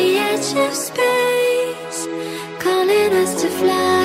the edge of space, calling us to fly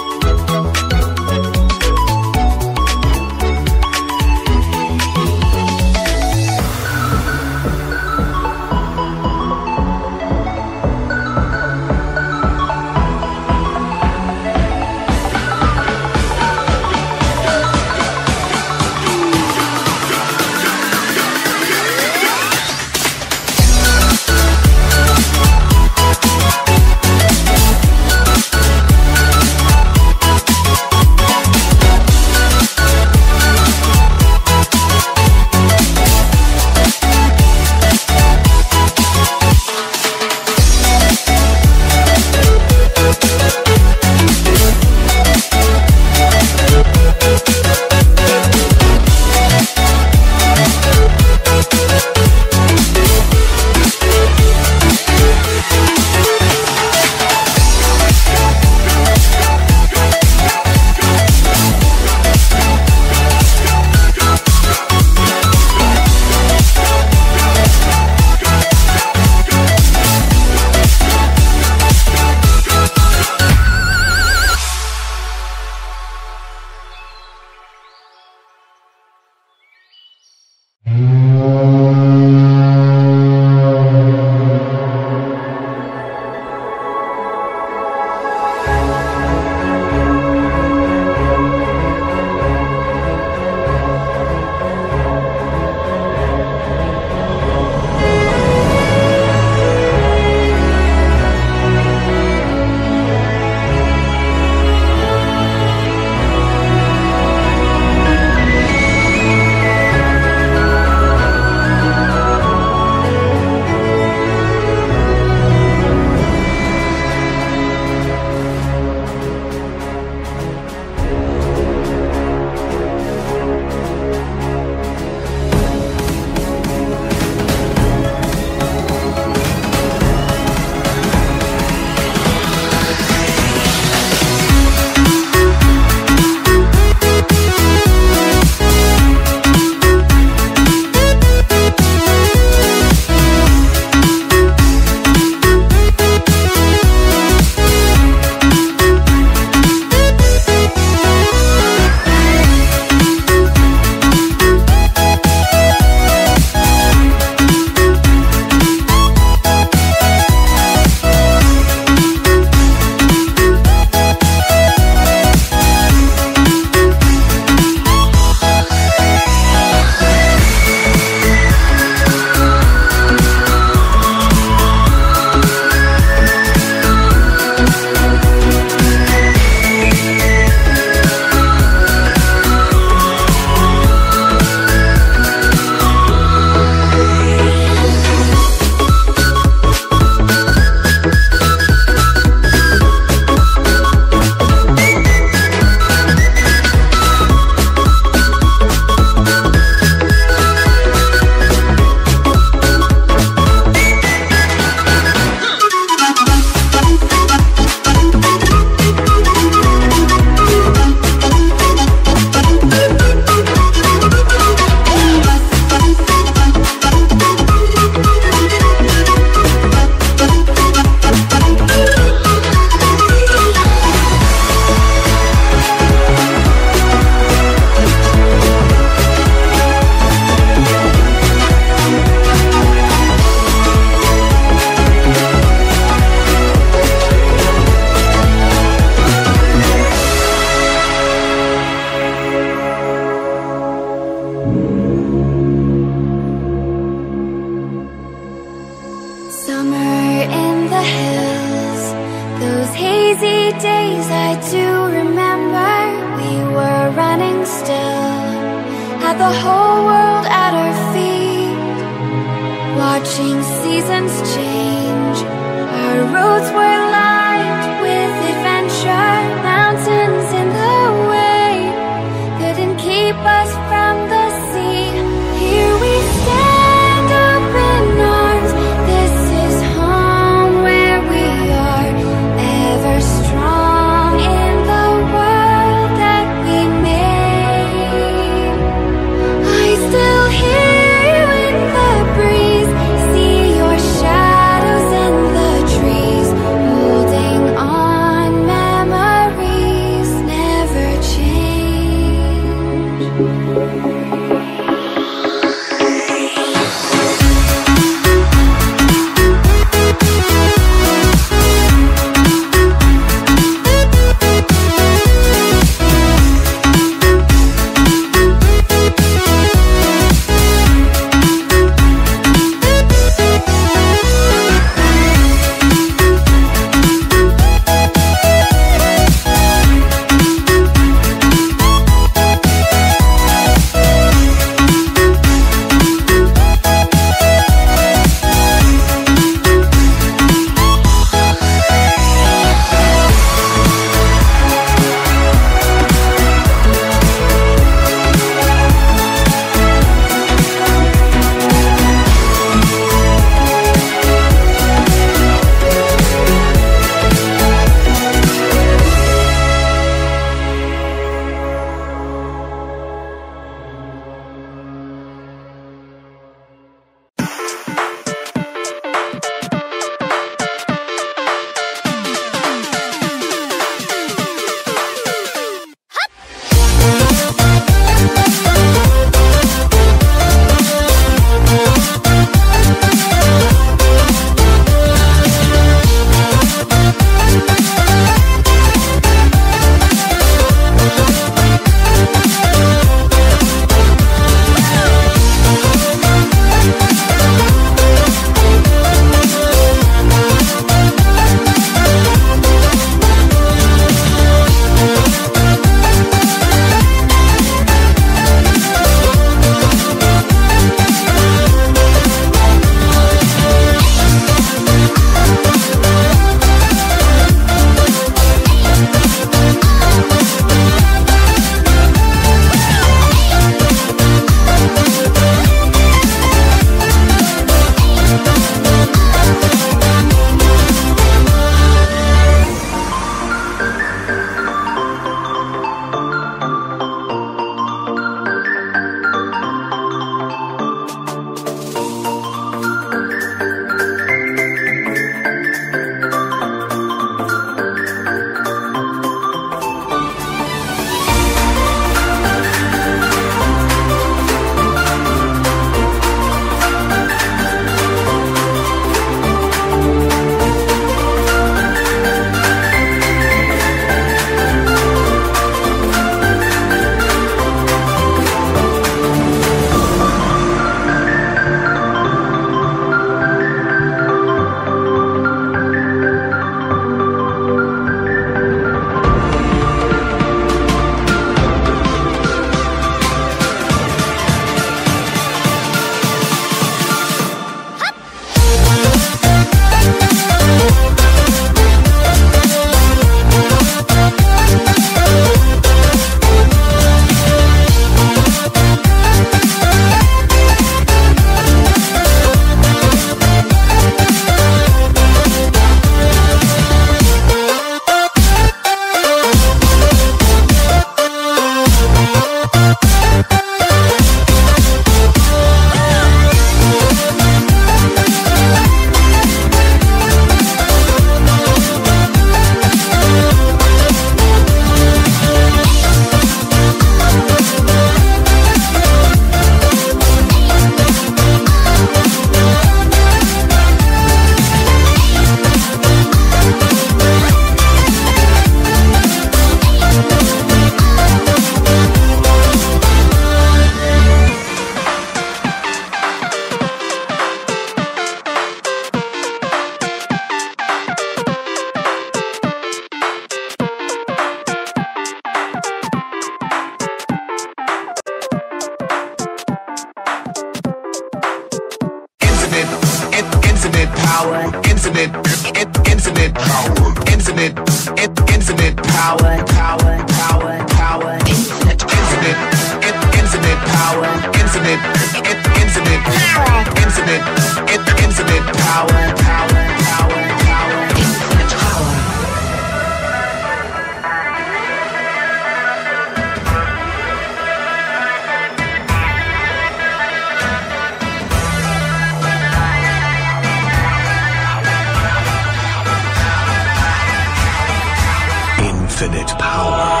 infinite power.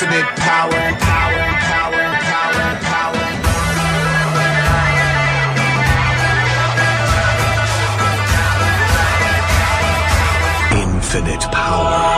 infinite power. Infinite power.